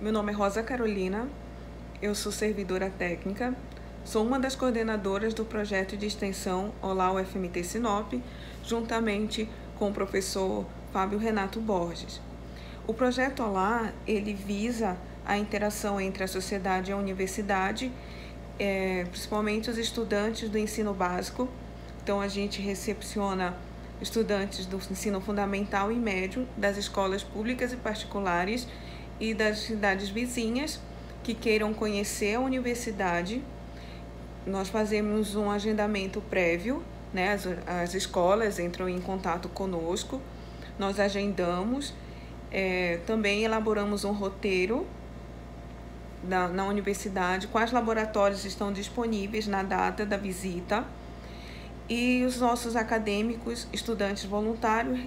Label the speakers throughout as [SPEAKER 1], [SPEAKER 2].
[SPEAKER 1] Meu nome é Rosa Carolina, eu sou servidora técnica, sou uma das coordenadoras do projeto de extensão Olá UFMT Sinop, juntamente com o professor Fábio Renato Borges. O projeto Olá, ele visa a interação entre a sociedade e a universidade, é, principalmente os estudantes do ensino básico. Então, a gente recepciona estudantes do ensino fundamental e médio das escolas públicas e particulares e das cidades vizinhas que queiram conhecer a universidade. Nós fazemos um agendamento prévio, né? as, as escolas entram em contato conosco, nós agendamos, é, também elaboramos um roteiro na, na universidade, quais laboratórios estão disponíveis na data da visita e os nossos acadêmicos, estudantes voluntários,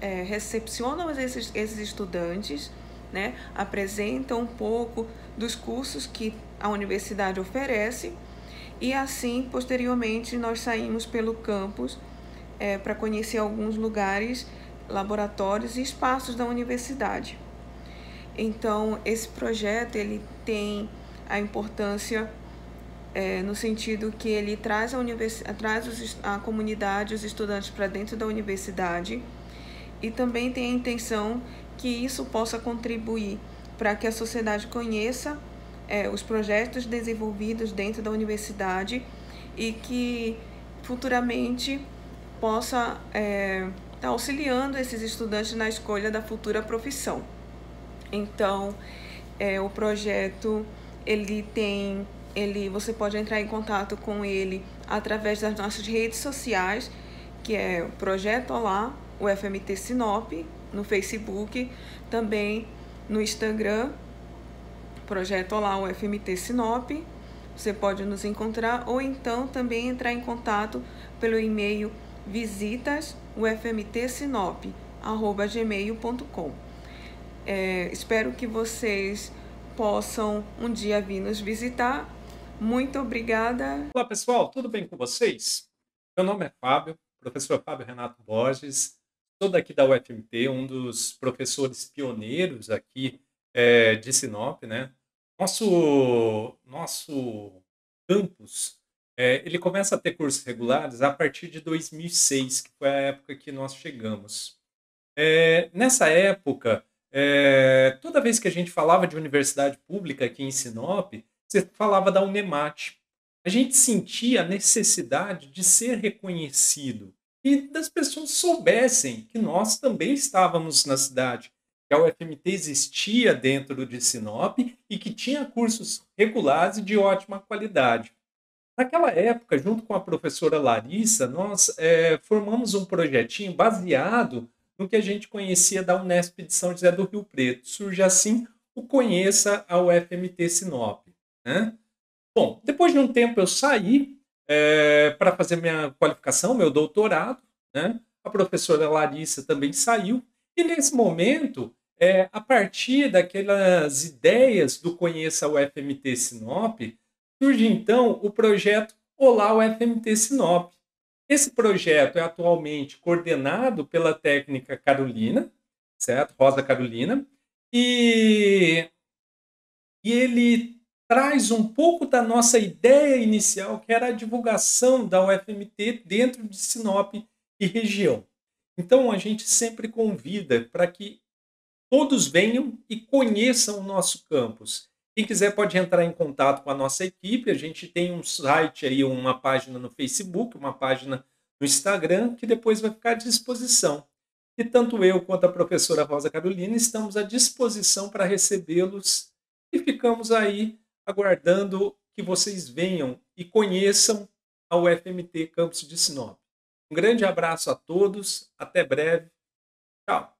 [SPEAKER 1] é, recepcionam esses, esses estudantes, né, apresentam um pouco dos cursos que a universidade oferece e assim, posteriormente, nós saímos pelo campus é, para conhecer alguns lugares, laboratórios e espaços da universidade. Então, esse projeto ele tem a importância é, no sentido que ele traz a, univers... traz os, a comunidade, os estudantes para dentro da universidade e também tem a intenção que isso possa contribuir para que a sociedade conheça é, os projetos desenvolvidos dentro da universidade e que futuramente possa estar é, tá auxiliando esses estudantes na escolha da futura profissão. Então, é, o projeto ele tem ele, você pode entrar em contato com ele através das nossas redes sociais, que é o Projeto Olá, o FMT Sinop, no Facebook, também no Instagram, Projeto Olá, o FMT Sinop. Você pode nos encontrar ou então também entrar em contato pelo e-mail visitas ufmtsinop@gmail.com. É, espero que vocês possam um dia vir nos visitar muito obrigada.
[SPEAKER 2] Olá, pessoal, tudo bem com vocês? Meu nome é Fábio, professor Fábio Renato Borges, sou daqui da UFMT, um dos professores pioneiros aqui é, de Sinop, né? Nosso, nosso campus, é, ele começa a ter cursos regulares a partir de 2006, que foi a época que nós chegamos. É, nessa época, é, toda vez que a gente falava de universidade pública aqui em Sinop, você falava da Unemate. A gente sentia a necessidade de ser reconhecido e das pessoas soubessem que nós também estávamos na cidade, que a UFMT existia dentro de Sinop e que tinha cursos regulares e de ótima qualidade. Naquela época, junto com a professora Larissa, nós é, formamos um projetinho baseado no que a gente conhecia da Unesp de São José do Rio Preto. Surge assim o Conheça a UFMT Sinop. Né? Bom, depois de um tempo eu saí é, para fazer minha qualificação, meu doutorado. Né? A professora Larissa também saiu. E nesse momento, é, a partir daquelas ideias do Conheça o FMT Sinop, surge então o projeto Olá o FMT Sinop. Esse projeto é atualmente coordenado pela técnica Carolina, certo? Rosa Carolina, e, e ele traz um pouco da nossa ideia inicial, que era a divulgação da UFMT dentro de Sinop e região. Então a gente sempre convida para que todos venham e conheçam o nosso campus. Quem quiser pode entrar em contato com a nossa equipe. A gente tem um site aí, uma página no Facebook, uma página no Instagram, que depois vai ficar à disposição. E tanto eu quanto a professora Rosa Carolina estamos à disposição para recebê-los e ficamos aí aguardando que vocês venham e conheçam a UFMT Campus de Sinop. Um grande abraço a todos, até breve. Tchau.